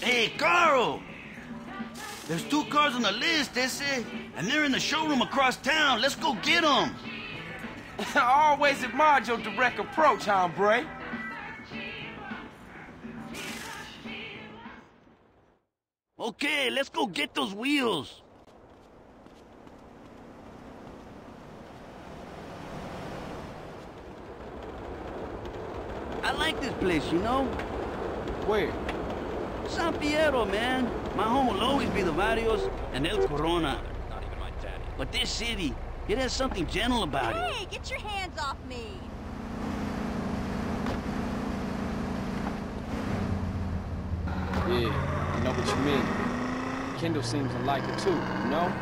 Hey, Carl! There's two cars on the list, they say, and they're in the showroom across town. Let's go get them. I always admired your direct approach, hombre. Okay, let's go get those wheels. I like this place, you know? Where? San Fierro, man. My home will always be the Barrios and El Corona. Not even my daddy. But this city, it has something gentle about it. Hey, get your hands off me! Yeah, I know what you mean. Kendl seems to like it too, you know?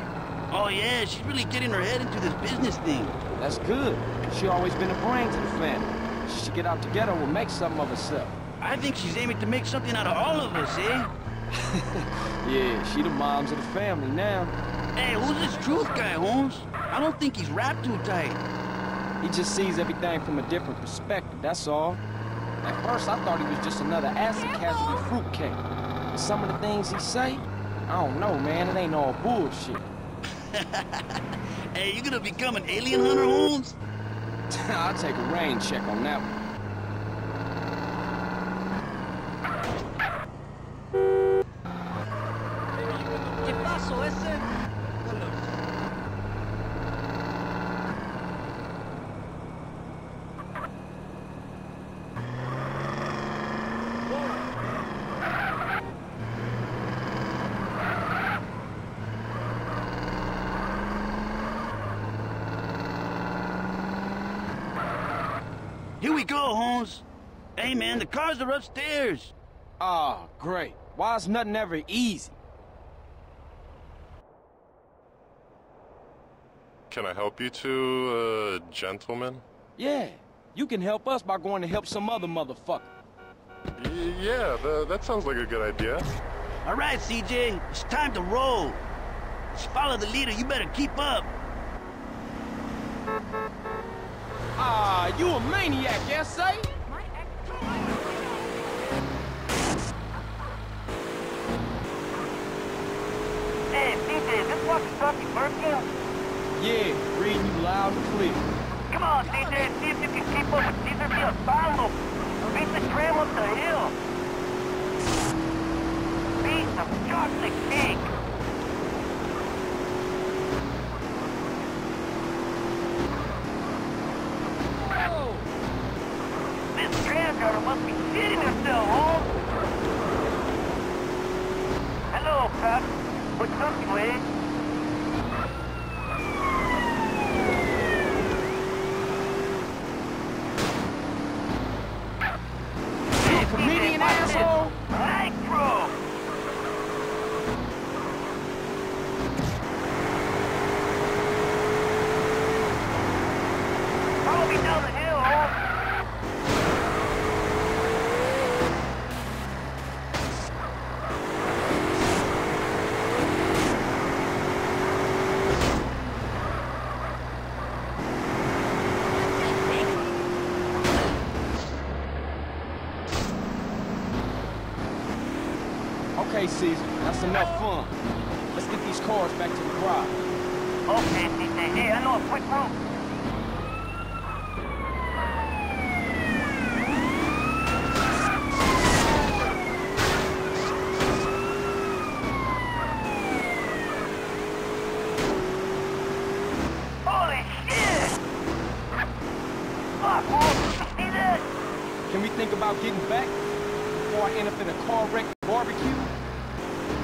Oh yeah, she's really getting her head into this business thing. That's good. She always been a brain to the family. She should get out together and make something of herself. I think she's aiming to make something out of all of us, eh? Yeah, she the moms of the family now. Hey, who's this truth guy, Holmes? I don't think he's wrapped too tight. He just sees everything from a different perspective, that's all. At first, I thought he was just another acid casualty fruitcake. But some of the things he say, I don't know, man. It ain't all bullshit. Hey, you gonna become an alien hunter, Holmes? I'll take a rain check on that one. ¿Qué pasó ese? Here we go, Holmes. Hey, man, the cars are upstairs. Ah, great. Why is nothing ever easy? Can I help you two, uh, gentlemen? Yeah, you can help us by going to help some other motherfucker. Y- yeah, tha- that sounds like a good idea. All right, CJ, it's time to roll. Just follow the leader. You better keep up. Ah, you a maniac, yes, say? Hey, CJ, is this walkie-talkie working? Yeah, reading you loud and clear. Come on, CJ, see if you can keep up with Caesar Via Paulo. Beat the trail up the hill. Piece of chocolate cake. This transporter must be shitting herself. Hello, Pep. What's up, eh? You a comedian, asshole? Nitro! Follow me down the hill, Holmes. Okay, Cesar, that's enough fun. Let's get these cars back to the garage. Okay, CJ. Hey, I know a quick route. Holy shit! Fuck, oh, Holmes, you? Can we think about getting back before I end up in a car wreck barbecue?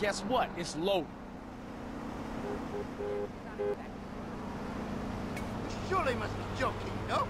Guess what? It's loaded. Surely must be joking, no?